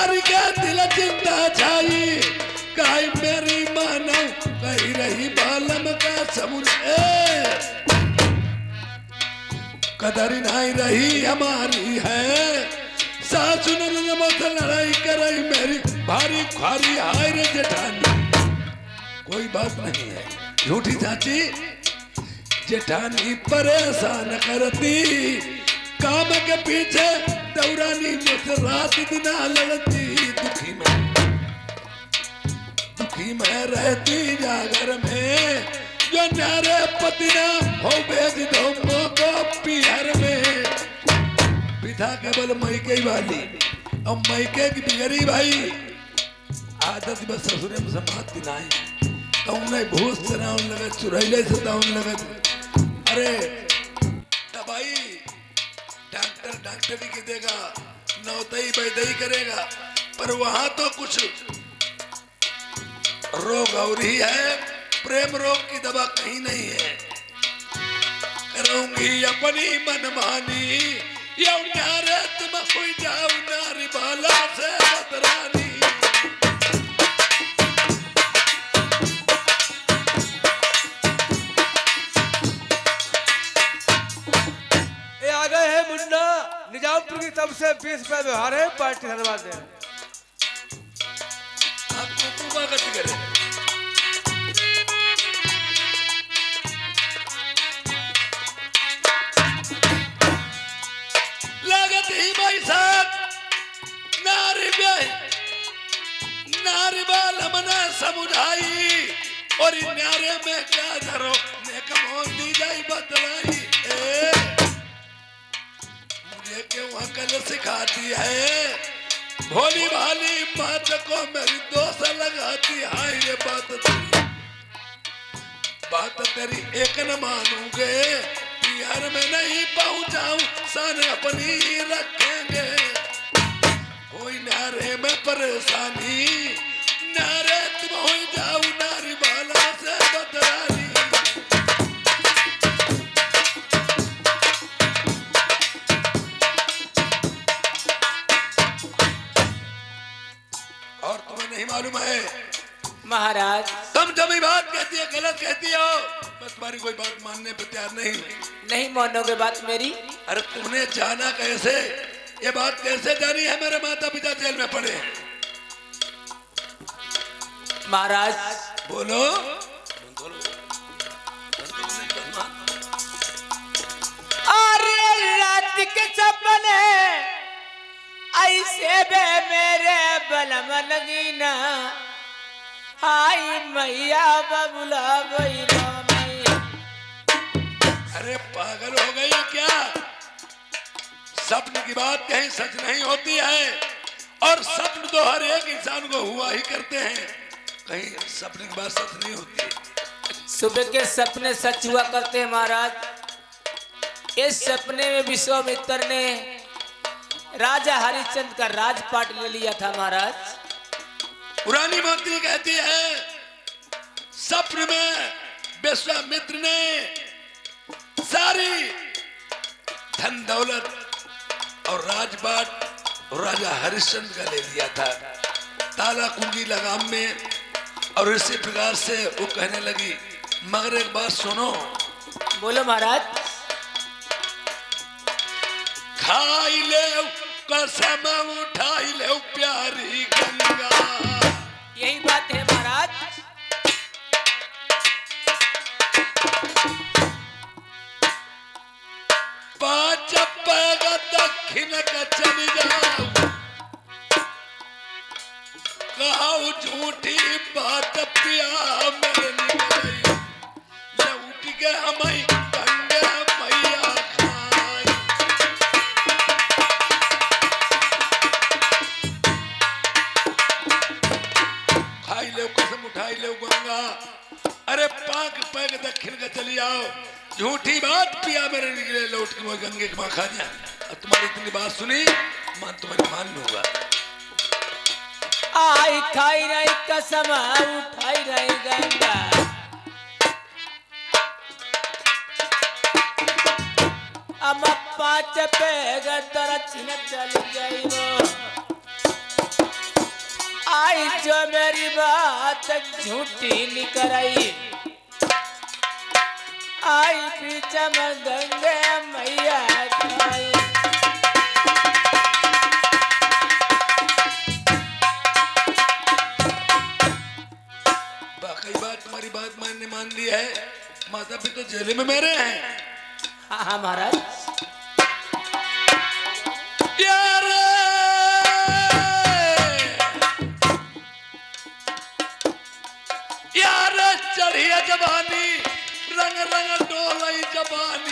नारी के दिल चिंता छाई काई मेरी मानव, कही रही बालम का समुझे कदर नहीं रही हमारी है। सासु ने मुझसे लड़ाई कराई, मेरी भारी खारी हाय रे जेठानी। कोई बात नहीं है। झूठी चाची, जेठानी परेशान करती। काम के पीछे दौरानी मुझसे रात दिन लड़ती, दुखी में। दुखी में रहती जागर में। जो नारे पति ना हो भेज दो मोको पिहर में। पिता केवल मैके वाली और मैके की बिगड़ी भाई। आदत बस ससुरे में समाप्ति नहीं कहूँ नहीं भूस चराउन लगे चुरैले से दाउन लगे। अरे डॉक्टरी की देगा नौतई बैदई करेगा, पर वहाँ तो कुछ रोग और ही है। प्रेम रोग की दवा कहीं नहीं है। करूँगी अपनी मनमानी या नारे तुम हुई जाओ नारी बाला से बदरानी निजामपुर की सबसे बीस रुपए व्यवहार है, पार्टी धन्यवाद दे करे लागत ही भाई साहब, नारी नारी बाल हमने समुझाई, और न्यारे में क्या धरो, नेक मोहन दी जाई बतलाई मुझे क्यों अकल सिखाती है? भोली भाली बात को मेरी दोस्त लगाती हाय रे बात तेरी। बात तेरी एक न मानूँगे। बिहार में नहीं पहुंचाऊं सन अपनी ही रखेंगे। कोई नारे में परेशानी, नारे तुम हो जाओ मालूम है। महाराज। तुम जब बात कहती है गलत कहती हो मैं तुम्हारी कोई बात मानने पर तैयार नहीं। नहीं मानोगे बात मेरी? अरे तुमने जाना कैसे? ये बात कैसे जानी है मेरे माता पिता जेल में पड़े? महाराज। बोलो। बे मेरे बलम लगीना हाय मैया बबुला बैला मैया अरे पागल हो गई क्या? सपन की बात कहीं सच नहीं होती है। और सपन तो हर एक इंसान को हुआ ही करते हैं। कहीं सपने की बात सच नहीं होती। सुबह के सपने सच हुआ करते हैं महाराज। इस सपने में विश्वामित्र ने राजा हरिश्चंद्र का राजपाट ले लिया था महाराज। पुरानी मंत्री कहती है सपन में विश्वामित्र ने सारी धन दौलत और राजपाट राजा हरिश्चंद्र का ले लिया था। ताला कुंजी लगाम में और इसी प्रकार से वो कहने लगी मगर एक बात सुनो। बोलो महाराज। खाई ले कसम उठाई ले प्यारी गंगा। यही बात है महाराज। पाँच पैग दक्षिण का चल जाओ कहाऊ झूठी बात पिया मेरे लौट के हमें आओ झूठी बात पिया मेरे निकले लौट के गंगे के माँ खा जा। और तुम्हारी इतनी बात सुनी, मैं तुम्हारी मान लूँगा। आई खाई नहीं कसम उठाई नहीं गंगा। अम पाँच पे गदर छिन चल जाइबो जो मेरी बात झूठी निकराई आई पी में मैया आई बाकी बात तुम्हारी बात मैंने मान ली है। माता पिता जेल में मेरे हैं। हाँ हाँ महाराज। डोलई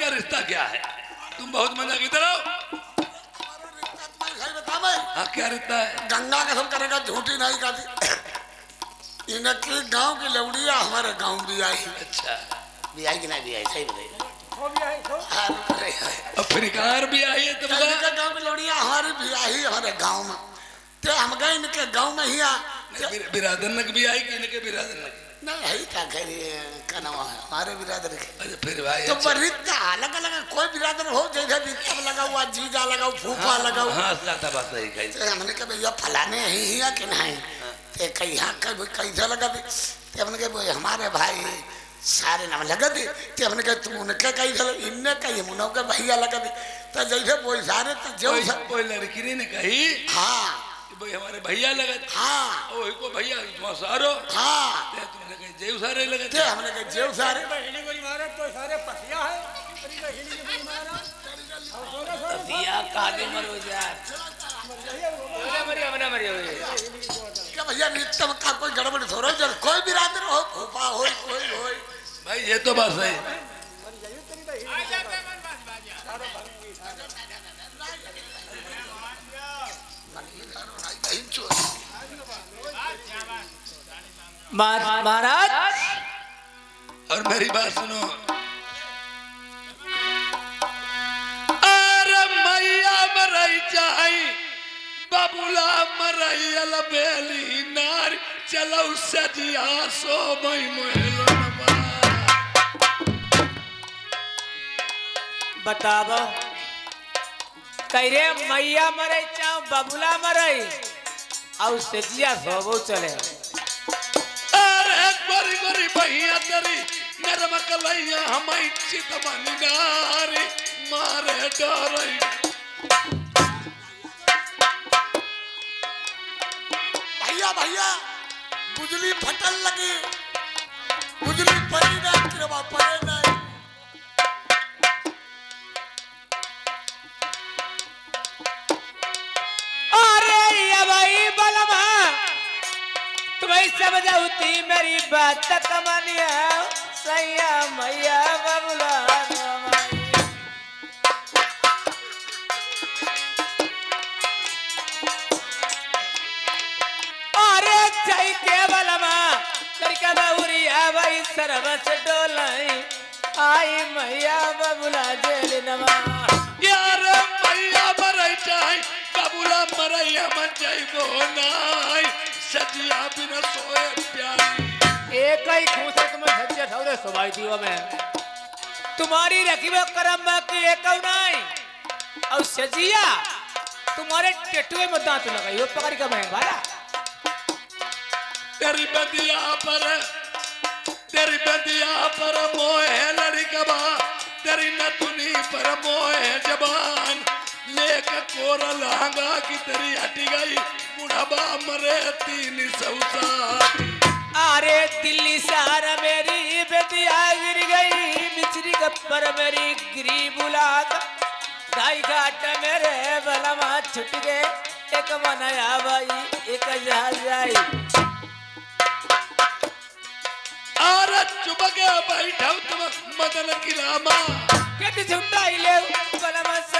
इसका रिश्ता क्या है? तुम बहुत मज़ा इधर आओ हाँ क्या रिश्ता है? गंगा कसम करेगा झूठी नहीं खाती इनकी गाँव की लौड़िया हमारे गाँव भी आई। अच्छा। भी आई कि नहीं भी आई? सही बताइए। अब फिर कार भी आई है तुमका? इनके गाँव की लौड़िया हमारी भी आई हमारे गाँव में। ते हम गए इनके गाँव में ही आ। बिरादर नक भी आई कि इनके बिरादर नक नाम है? हमारे बिरादर के। फिर भाई तो अच्छा। अलग अलग कोई बिरादर हो जैसे रिश्ता लगा हुआ जीजा लगाओ फूफा लगाओ हाँ लाता बात सही कही। ते हमने कहा भैया फलाने ही ही है कि नहीं? ते कहीं यहाँ कैसे लगा दी ते हमने कहा हमारे भाई सारे नाम लगा दी। ते हमने कहा तुम उनके कहीं चलो इनने कहीं मुनो के भैया लगा दी। तो जैसे वो सारे तो जो कोई लड़की ने कही। हाँ। कि भाई हमारे भैया लगा हाँ। वही को भैया तुम सारो। हाँ। ते तुमने कही जेव सारे लगा ते हमने कहा जो सारे दिया कादे मरो यार मरिया मरिया मरिया मरिया क्या भैया नित्य का कोई गड़बड़ थोड़ा कोई बिरादर हो फूफा हो कोई हो भाई ये तो बात सही महाराज। और मेरी बात सुनो। अरे मैया मरई चाही बबुला मरई अलबेली नार चलो सजिया सो मई मोहलो बताबो। कह रे मैया मरे चाहो बबुला मरे और सेजिया सोबो चले। गोरी भैया तेरी, नरम कलैया हमारी चित नारी मारे डरई भैया भैया, बुजली फटल लगी। बुजली पड़ी ना किरवा पड़े ना। समझौती, मेरी बात कमानिया सैया मैया, बबुला सरबस डोलाई। आई मैया, बबुला जेल नमा यार मैया मरई चाही कबूला मरई मन जाइबो नाई सजिया बिन सोए प्यारी। एक ही खूसे तुम्हें सच्चे ठौरे सुभाई दियो में। तुम्हारी रखिबो करम में की एक नहीं। और सजिया तुम्हारे टेटुए में दांत लगाइयो पकड़ के मैं भाला तेरी बदिया पर तेरी बदिया पर मोह लड़कबा तेरी नथुनी पर मोह जबान लेक कोर लहंगा की तेरी हटी गई। बुढ़ाबा मरे तीन सौसा अरे दिल्ली सहारा मेरी बेटिया गिर गई। मिचरी गप्पर मेरी गिरी बुलात। ढाई घाट मेरे बलमा छुट गए। नाटक बनाया भाई एक जाई अरे चुप गया बैठा तुम मदन की रामा। केत झुंडा बलम सा सुलती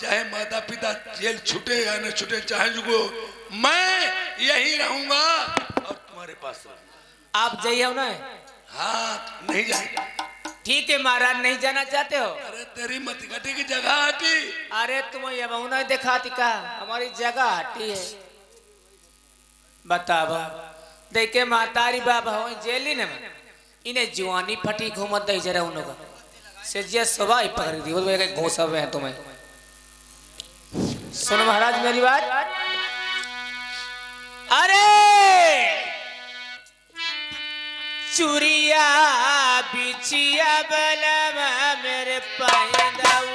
चाहे माता पिता जेल छूटे या न छूटे चाहे जुगो मैं यही रहूँगा। और तुम्हारे पास रहूँगा आप जाइए ना। हाँ नहीं जाएँगे। ठीक है महाराज नहीं जाना चाहते हो? अरे तेरी मत घटी की जगह हटी। अरे तुम ये बहुना दिखाती का? हमारी जगह हटी है। बतावा देखे मातारी बाबा हो जेली ने इन्हें जुआनी फटी घूमत दई जरा उन का। से जे सवा ही पकड़ दी बोल घोसा में है तुम्हें। सुनो महाराज मेरी बात। अरे! चुरिया बिछिया बलमा मेरे पैदाऊ।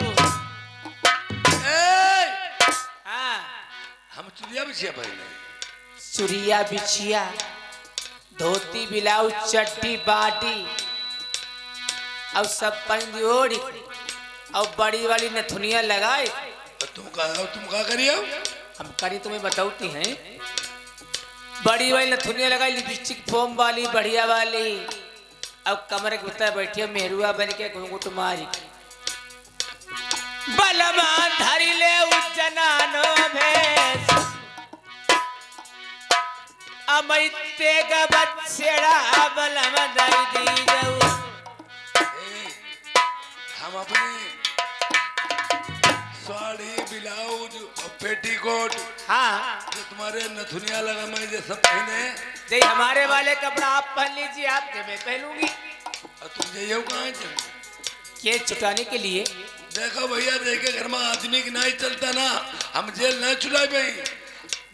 हाँ। हम चुरिया बिछिया भाई चुरिया बिछिया धोती बिलाउ चट्टी बाटी और सब पहन ओढ़ी। और बड़ी वाली नथुनिया लगाए। तो तुम कहा तुम कहा करियो हम करी तुम्हें बताऊती हैं। बड़ी वाली नथुनिया लगाई, लिपस्टिक फोम वाली, बढ़िया वाली। अब कमरे के भीतर बैठी मेहरुआ बन के घूंघट मारी। बलमा धरी ले उज्जनानो भेष अमैते बच्चेड़ा बलम दई दी जाऊ। तुम्हारे नथुनिया लगा मैं ये सब पहने। जी हमारे वाले कपड़ा आप पहन लीजिए आपके मैं पहनूँगी। और तुम जाइयो कहाँ चल ये छुटाने के लिए। देखो भैया देखे घर में आदमी की नहीं चलता ना हम जेल नहीं छुड़ाई भाई।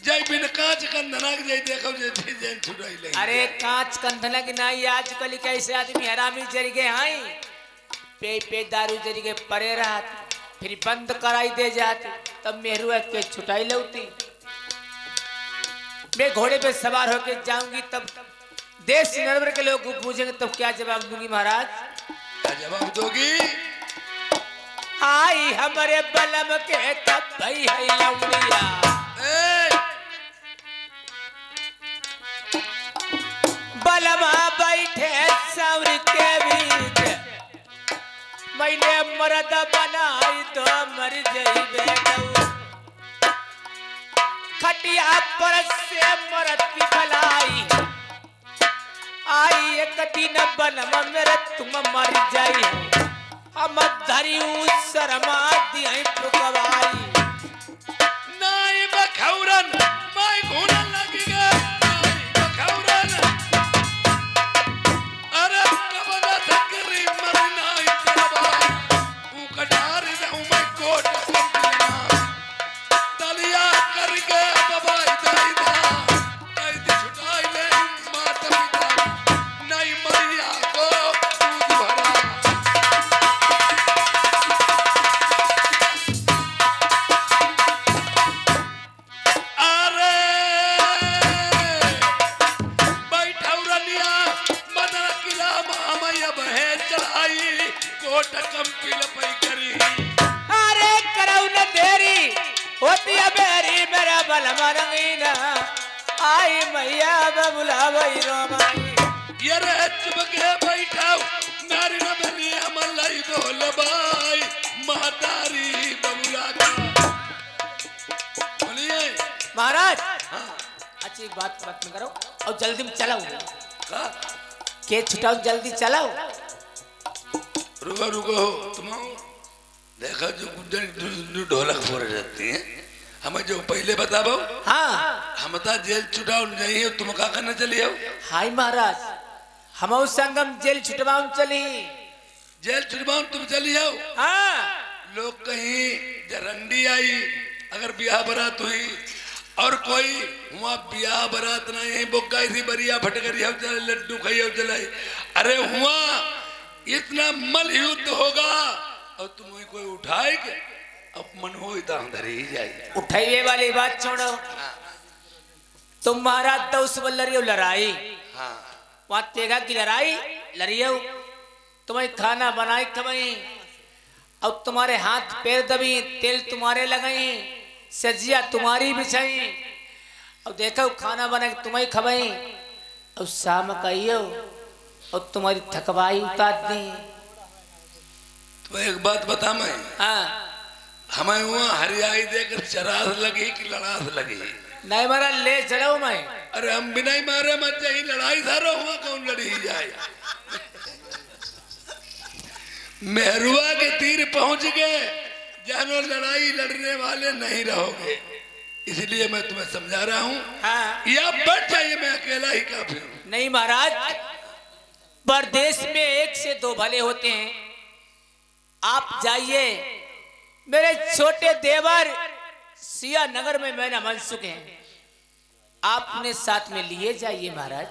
जय बिन कांच कंधना के जय देखो जे भी जेल छुड़ाई ले। अरे कांच कंधना की नाई आजकल कैसे आदमी हरामी जरी गए हाई पे पे दारू जरी गए परे रहत फिर बंद कराई दे जाती तब मेहरू के छुटाई लौती मैं घोड़े पे सवार होके जाऊँगी तब देश नरवर के लोग पूछेंगे तब क्या जवाब दूँगी महाराज? क्या जवाब दोगी? आई हमारे बलम के तब भई है बलमा बैठे सौर के बीच। मैंने मरद बनाई तो मर जइबे दऊ। खटिया पर से मरती की बलाई आई एक दिन बनम मेरे तुम मर जाई। हम धरी शर्मा दिया ठुकवाई। नाई बखौरन मैया बबुला रोमाई ये रे चुपके बैठौ नारी न बनी हमर लाई बोल महतारी बबुला का। बोलिए। महाराज। हाँ। अच्छी बात मत करो। और जल्दी में चलाओ। के? छुटाओ जल्दी चलाओ। रुको रुको तुम देखा जो ढोलक फोड़ जाती है। हमें जो पहले बताबो हाँ। हम ता जेल छुटाओ नहीं हो तुम का करना चली आओ हाय महाराज हम संगम जेल छुटवाऊ चली। जेल छुटवाओ तुम चली आओ हाँ। लोग कहीं जरंडी आई अगर ब्याह बरात हुई और कोई हुआ ब्याह बरात ना यही बुक्का इसी बरिया फटकरी अब चले लड्डू खाई अब चलाई। अरे हुआ इतना मल युद्ध होगा और तुम्हें कोई उठाए के अब मन हो इतना अंदर ही जाए। उठाइए वाली बात छोड़ो। तुम्हारा तो उस लड़ियो लड़ाई। हाँ। वहाँ तेगा की लड़ाई लड़ियो। तुम्हें खाना बनाई खबई अब तुम्हारे हाथ पैर दबी तेल तुम्हारे लगई सजिया तुम्हारी बिछाई। अब देखो खाना बना तुम्हें खबई अब शाम कहियो और तुम्हारी थकवाई उतार दी। तो एक बात बता मैं। हाँ। हमें हुआ हरियाई देकर चरास लगी कि लड़ास लगी। नहीं मारा ले चलो मैं। अरे हम बिना ही मारे मत जाई लड़ाई सारो हुआ कौन लड़ी जाए? मेहरुआ के तीर पहुँच गए जानो लड़ाई लड़ने वाले नहीं रहोगे। इसलिए मैं तुम्हें समझा रहा हूँ हाँ। या बढ़ जाइए मैं अकेला ही काफ़ी हूँ। नहीं महाराज परदेश में एक से दो भले होते हैं। आप जाइए मेरे छोटे देवर सिया नगर में मैंने मनसुख हैं। आप अपने साथ में लिए जाइए महाराज।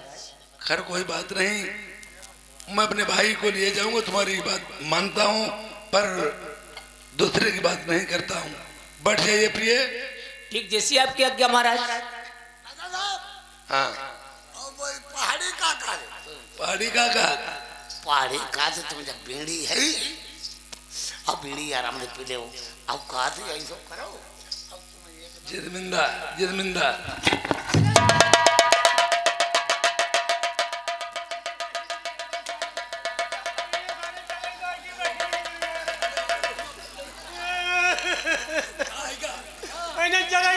खैर कोई बात नहीं। मैं अपने भाई को लिए जाऊँगा तुम्हारी बात मानता हूँ पर दूसरे की बात नहीं करता हूँ। बढ़ जाइए प्रिय। ठीक जैसी आपकी आज्ञा महाराज। हाँ। और वो पहाड़ी का है? पहाड़ी का पहाड़ी का से तुम जब बीड़ी है। अब बीड़ी आराम से पी ले अब का से ऐसा करो। अब तुम एक जिदमिंदा जिदमिंदा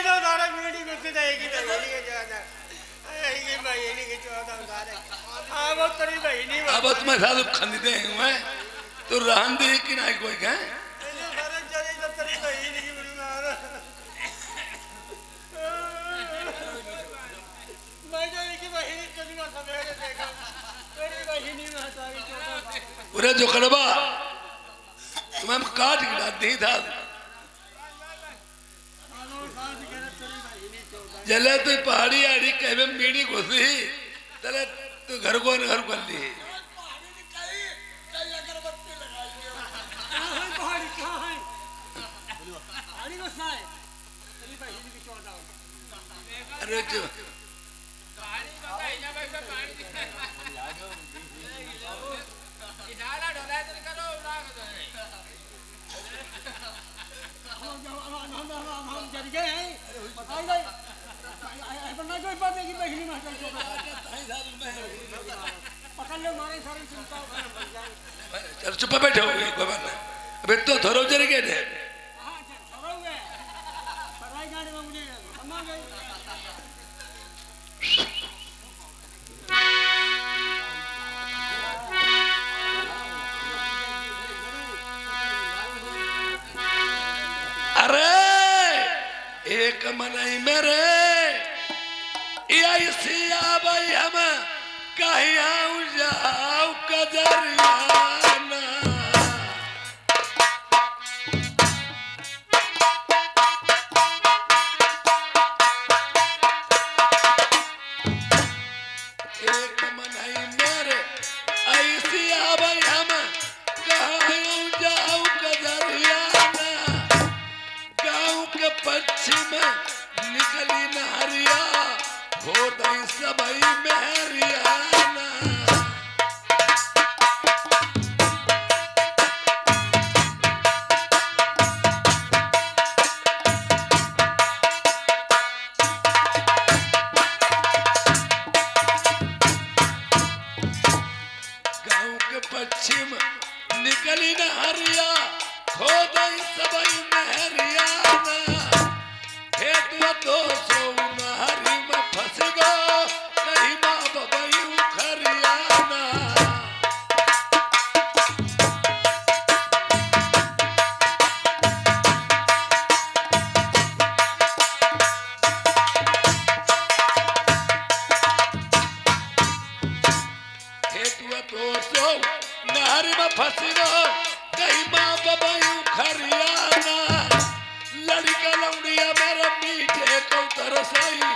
तो सारा मीडी गुस्से जाएगी तो सारे। हाँ वो तो रहन दे कि कोई की की ना सारी चौदह पूरे जो कड़बा तुम्हें काट गिरा दी था जले तो पहाड़ी आड़ी कहे मीड़ी घुसी तले तो घर को घर कर ली। चल चुप बैठे हो गए अबे तो थोरो जर के मेरे ऐसी हम कहिया जाओ कदरियाना Karaslayi.